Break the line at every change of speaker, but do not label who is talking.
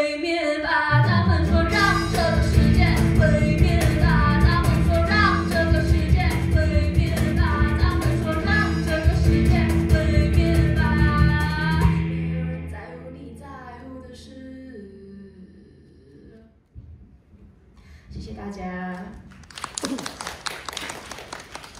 毁灭吧他们说让这个世界毁灭吧他们说让这个世界毁灭吧他们说让这个世界毁灭吧。没有人在乎你在乎的事谢谢大家。